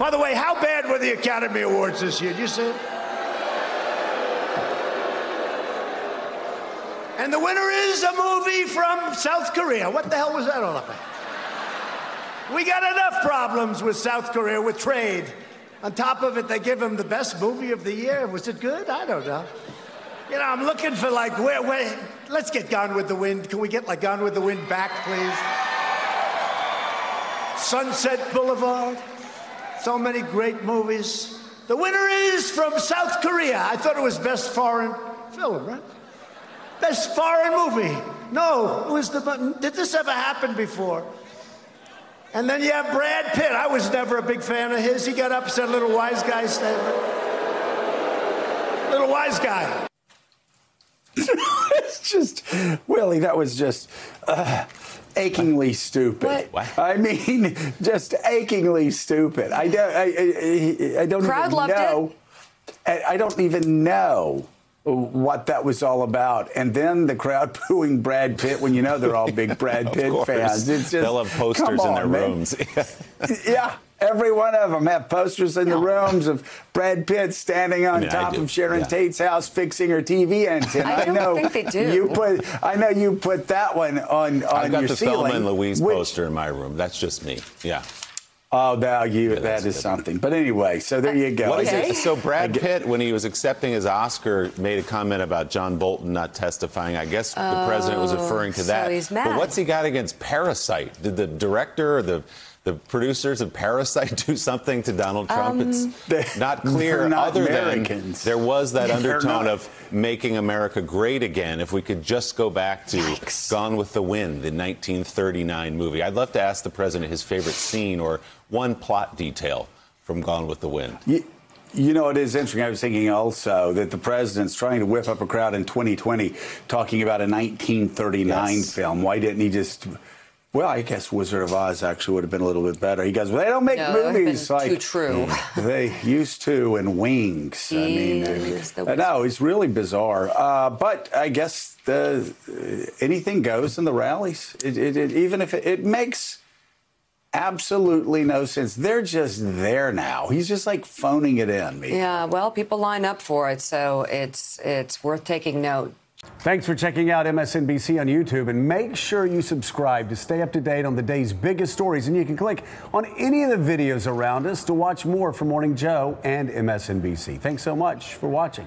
By the way, how bad were the Academy Awards this year? Did you see it? And the winner is a movie from South Korea. What the hell was that all about? We got enough problems with South Korea with trade. On top of it, they give him the best movie of the year. Was it good? I don't know. You know, I'm looking for like where, where let's get Gone with the Wind. Can we get like Gone with the Wind back, please? Sunset Boulevard. So many great movies. The winner is from South Korea. I thought it was best foreign film, right? Best foreign movie. No, it was the. Did this ever happen before? And then you have Brad Pitt. I was never a big fan of his. He got up and said little wise guy statement. Little wise guy. Just, Willie, that was just uh, achingly stupid. What? I mean, just achingly stupid. I don't, I, I, I don't Crowd even know. I, I don't even know what that was all about. And then the crowd booing Brad Pitt when you know they're all big Brad Pitt fans. It's just, They'll have posters come in their man. rooms. Yeah, every one of them have posters in the rooms of Brad Pitt standing on I mean, top of Sharon yeah. Tate's house fixing her TV antenna. I don't know think they do. You put, I know you put that one on on I've got your the ceiling. Thelma and Louise which- poster in my room. That's just me. Yeah. Oh, now you that's that is something. But anyway, so there you go. Okay. So Brad Pitt, when he was accepting his Oscar, made a comment about John Bolton not testifying. I guess the president was referring to Oh, so that. he's mad. But what's he got against Parasite? Did the director or the the producers of Parasite do something to Donald Trump? Um, it's not clear. Not other Americans. than there was that They're undertone not. of making America great again. If we could just go back to Yikes. Gone with the Wind, the 1939 movie. I'd love to ask the president his favorite scene or one plot detail from Gone with the Wind. You, you know, it is interesting. I was thinking also that the president's trying to whip up a crowd in 2020 talking about a 1939 Yes. film. Why didn't he just. Well, I guess Wizard of Oz actually would have been a little bit better. He goes, well, they don't make No, movies like too true. they used to in Wings. I mean, I, mean, is the I it's really bizarre. Uh, but I guess the uh, anything goes in the rallies. It, it, it, even if it, it makes absolutely no sense. They're just there now. He's just like phoning it in. Me. Yeah, well, people line up for it, so it's it's worth taking note. Thanks for checking out MSNBC on YouTube and make sure you subscribe to stay up to date on the day's biggest stories. And you can click on any of the videos around us to watch more from Morning Joe and MSNBC. Thanks so much for watching.